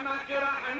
السمك راح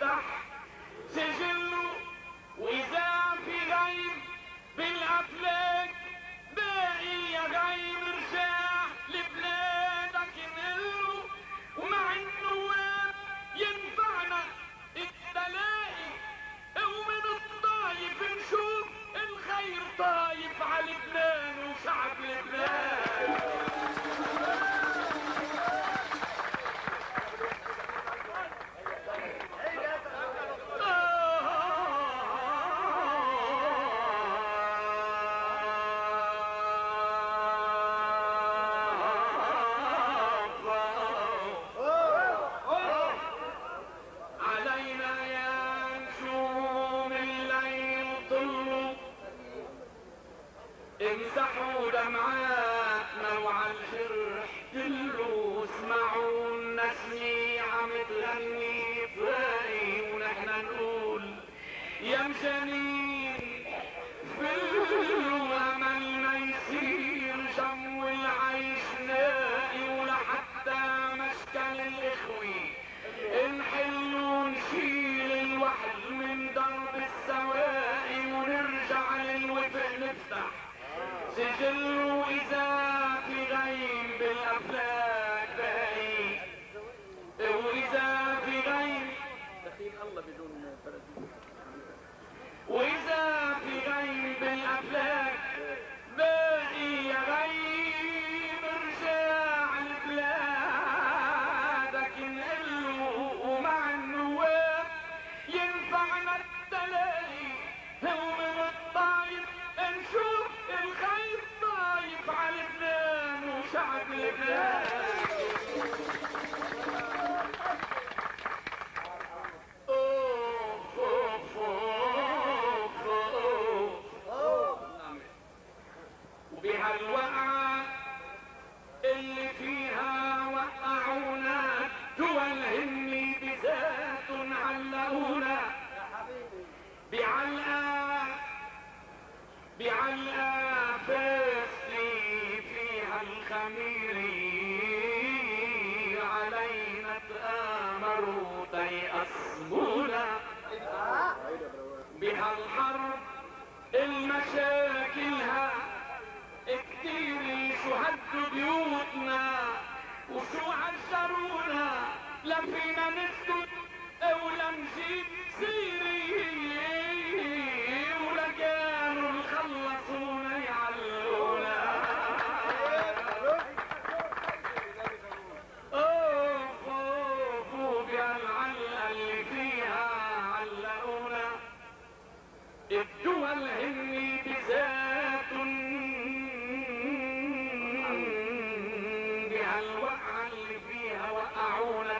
يفتح سجله وإذا في غيب بالأفلام.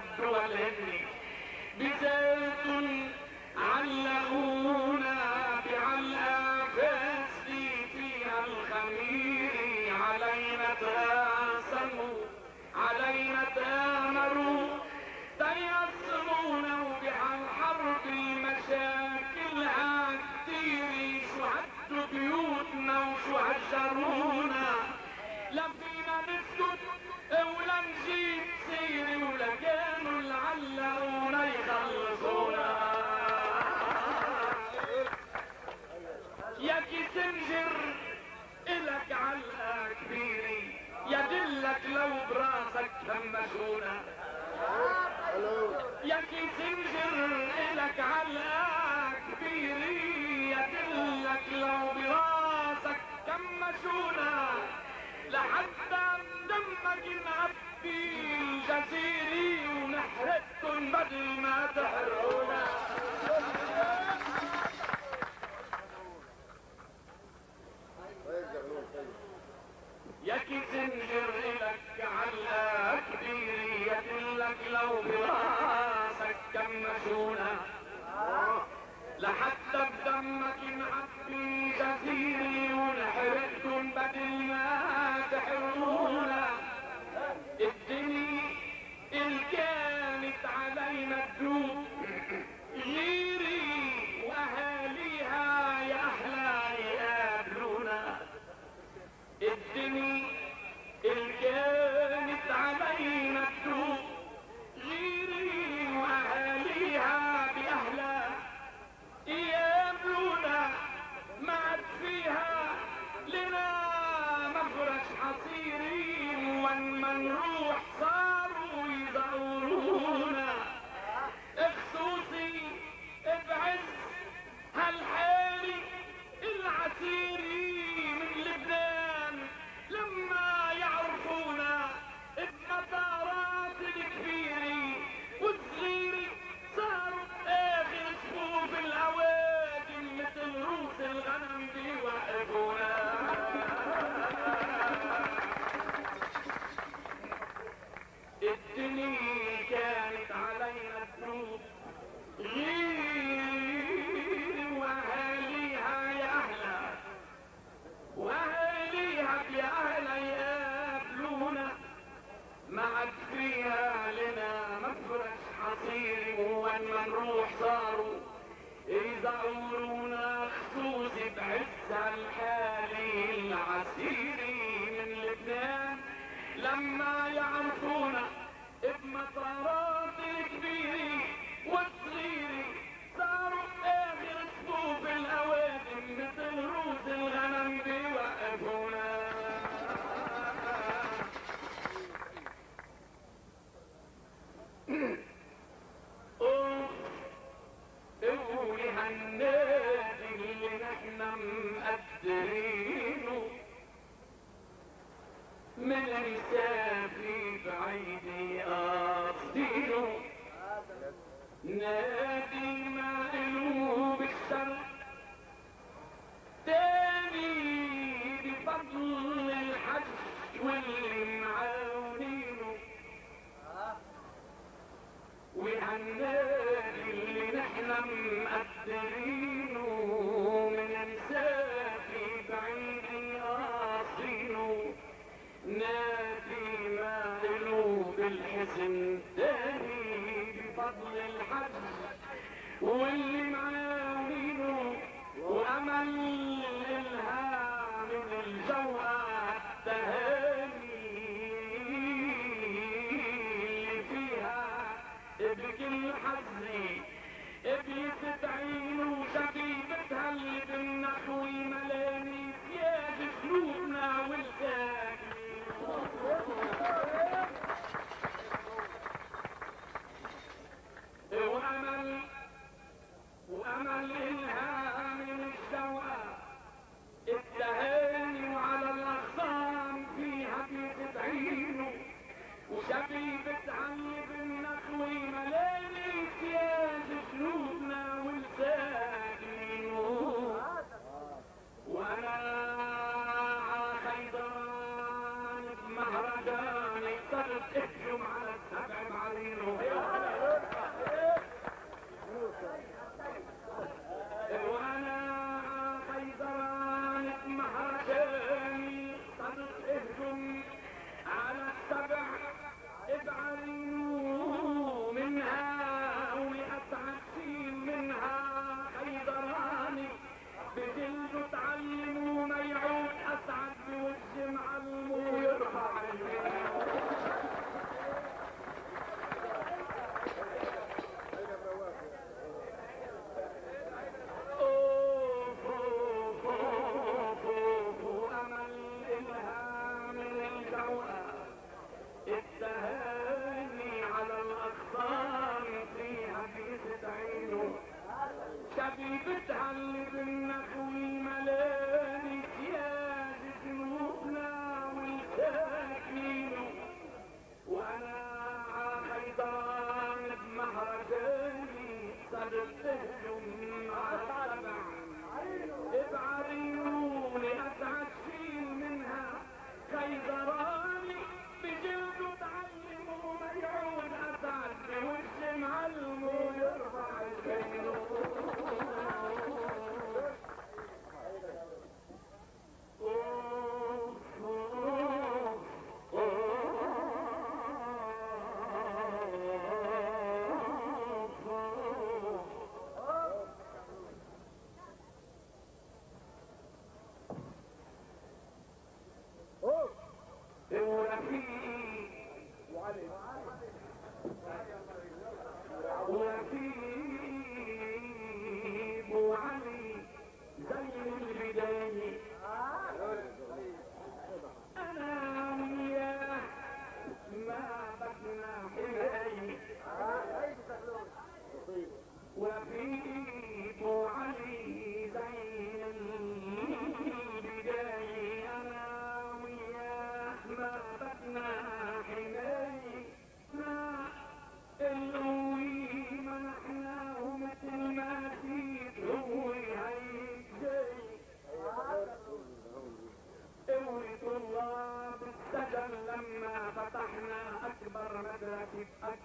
الرد والهن بزيت علقونا بعلقة فاسدي فيها الخمير. علينا تآسموا علينا تآمروا. Mm. وهالنادي اللي نحن مقدرينه من مسافي بعيد قاصينه نادي ما إله بالحزن داني بفضل الحج واللي معاوينه وأمل للها من الجوهر التهاني.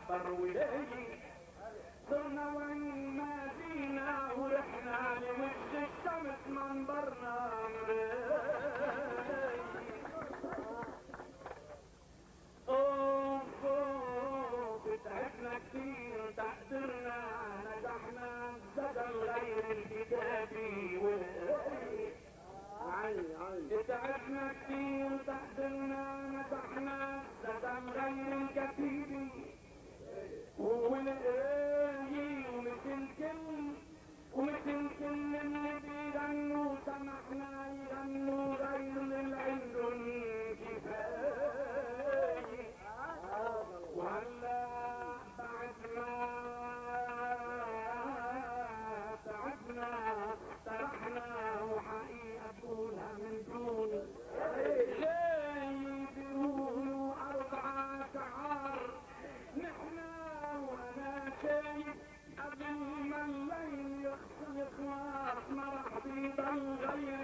فرولاي صرنا وين فينا ورحنا لوجه الشمس منبرنا مراي اوف اوف تعبنا كتير تقدرنا نجحنا بدل غير الكتابي تعبنا كتير تحضرنا نجحنا زدم غير الكتيبي ومن الآن Allah'ın